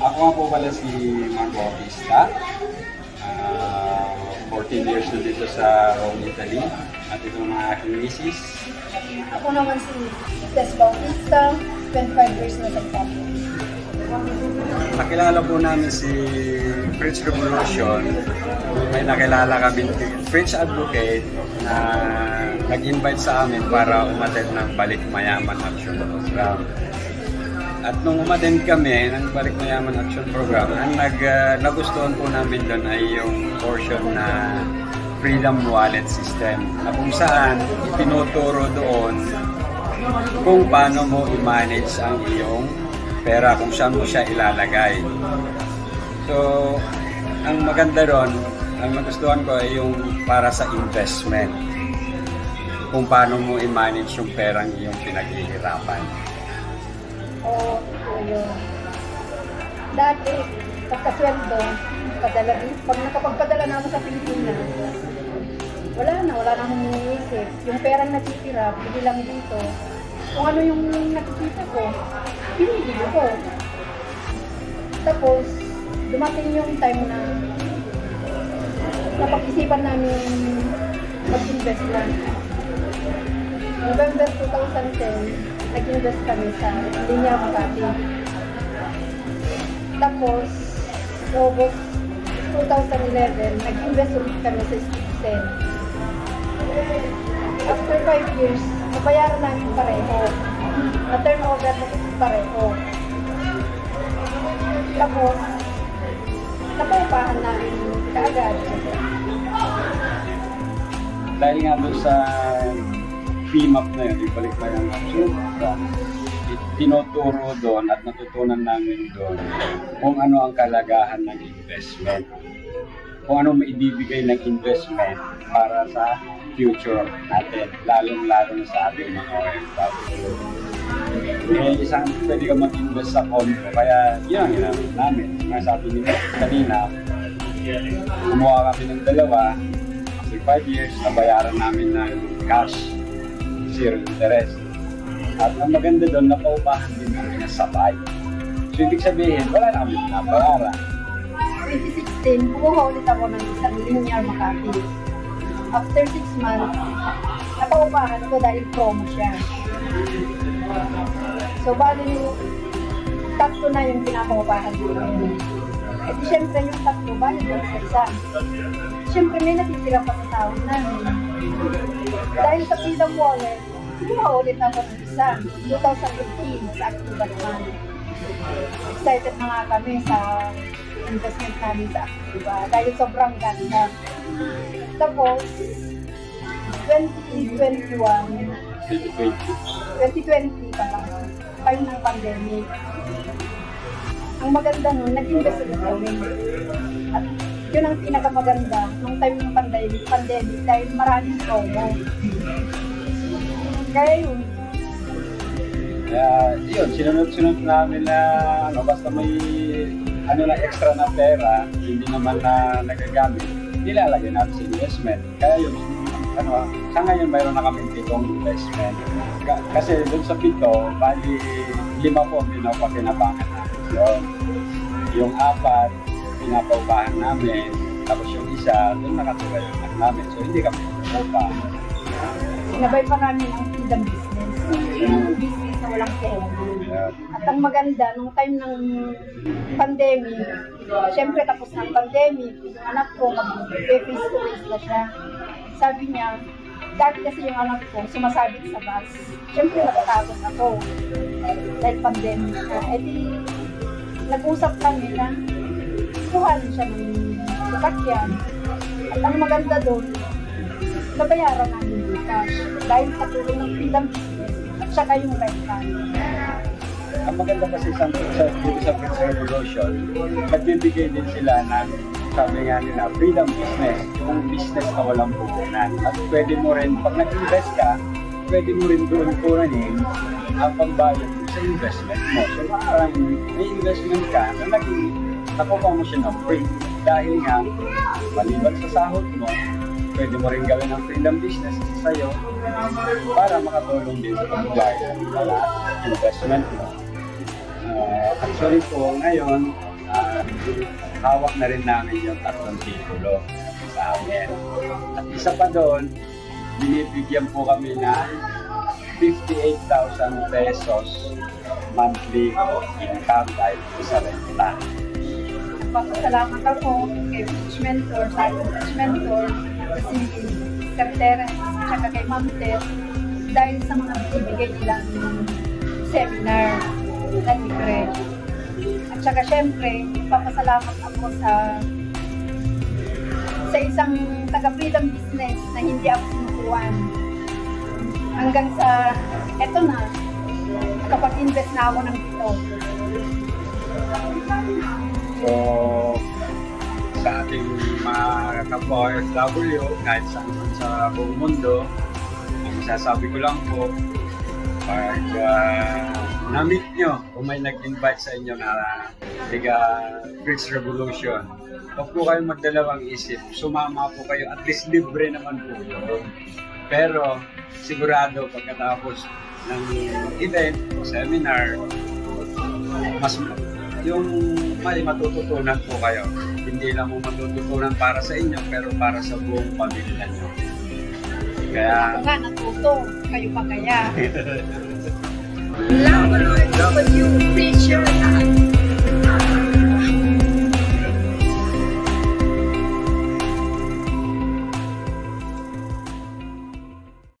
Ako nga po pala si Marco Bautista. Ah, 14 years na dito sa Rome, Italy. At ito ang mga aking misis. Ako naman si Tess Bautista, 25 years na sa Papo. Nakilala po namin si French Revolution. May nakilala kami French advocate na nag-invite sa amin para umattend ng Balik Mayaman Action Program. At nung umattend kami ng Balik Mayaman Action Program, ang nag, uh, nagustuhan po namin doon ay yung portion na Freedom Wallet System na kung saan itinuturo doon kung paano mo i-manage ang iyong pera, kung saan mo siya ilalagay. So, ang maganda ron, ang nagustuhan ko ay yung para sa investment. Kung paano mo i-manage yung perang iyong pinaghihirapan. O, yun. Dati, pagkasweldo, padala, pag nakapagpadala na ako sa Pilipinas, wala na, wala na akong iniisip. Yung perang natitira, pili lang dito. Kung ano yung nakikita ko, pinili ko. Tapos, dumating yung time na napag-isipan namin mag-invest lang. November 2010, nag-invest kami sa Linya Makati. Tapos, August 2011, nag-invest ulit kami sa Stixen. After 5 years, nabayaran namin pareho. Na turnover na pareho. Tapos, napaupahan namin kaagad. Dahil nga doon sa PMAP na yun, ibalik na yung action program, tinuturo doon at natutunan namin doon kung ano ang kalagahan ng investment. Kung ano maibibigay ng investment para sa future natin, lalong-lalo sa ating mga OFW. Eh, isang pwede ka mag-invest sa condo, kaya yun ang ginamit namin. Nga sabi ni Matt kanina, kumuha kami ng dalawa, after 5 years, nabayaran namin ng cash, zero interest. At ang maganda doon, napaupahan din namin na sabay. So, ibig sabihin, wala na kami nabayaran. 2016, kumuha ulit ako ng isang linear Makati. After 6 months, napaupahan ko dahil promo siya. So, bali, tatlo na yung pinapaupahan ko. Di syempre yung tatlo, bali doon sa isa. Syempre, may natitira pa sa tawag namin. Dahil sa Freedom Wallet, kumuha ulit ako ng isa. 2015, sa Activa naman. Excited na nga kami sa investment namin sa Activa dahil sobrang ganda. Tapos, 2021, 2020. 2020 pa lang, time ng pandemic. Ang maganda nun, nag-invest kami. At yun ang pinakamaganda nung time ng pandemic, pandemic dahil maraming promo. Kaya yun, Kaya, yun, sinunod-sunod namin na, ano, basta may, ano na extra na pera, hindi naman na nagagamit, nilalagay natin sa investment. Kaya yun, ano, sa ngayon mayroon na kami pitong investment. Ka- kasi doon sa pito, bali, lima po ang pinapakinabangan yun. Yung apat, pinapaupahan namin, tapos yung isa, doon nakatula yung anak namin. So, hindi kami pinapaupahan. sinabay pa namin ang freedom business. Yung business na walang pera. At ang maganda, nung time ng pandemic, syempre tapos ng pandemic, yung anak ko, mag-face to face na siya. Sabi niya, dati kasi yung anak ko, sumasabit sa bus. Syempre natatakot ako. Dahil pandemic na. Eh di, nag-usap kami na kuhanin siya ng sasakyan. At ang maganda doon, nabayaran namin yung cash. Dahil sa tulong ng freedom at saka yung hand. ang maganda kasi sa, sa, sa Prince Revolution, nagbibigay din sila ng sabi nga nila, freedom business, yung business na walang puhunan. At pwede mo rin, pag nag-invest ka, pwede mo rin doon kunanin ang pagbayad mo sa investment mo. So parang may investment ka na naging siya ng free. Dahil nga, maliban sa sahod mo, pwede mo rin gawin ang freedom business sa sa'yo para makatulong din sa pagbayad sa investment mo. Uh, actually po, ngayon, uh, hawak na rin namin yung tatlong titulo sa amin. At isa pa doon, binibigyan po kami ng 58,000 pesos monthly income dahil sa renta. Papasalamat ako kay Beach Mentor, sa Beach Mentor, si Sir Terence, at kay Ma'am Tess, dahil sa mga binibigay nilang seminar na libre. At saka syempre, papasalamat ako sa sa isang taga-freedom business na hindi ako sinukuan. Hanggang sa, eto na, nakapag-invest na ako ng ito. So, sa ating mga kapwa OFW, kahit man sa buong mundo, ang sasabi ko lang po, pag uh, na-meet nyo, kung may nag-invite sa inyo na tiga Fritz Revolution, huwag po kayong magdalawang isip, sumama po kayo, at least libre naman po. Pero, sigurado pagkatapos ng event, seminar, mas yung may matututunan po kayo. Hindi lang mo matututunan para sa inyo, pero para sa buong pamilya nyo. Kaya, nga natuto, kayo pa kaya. Laban with you, free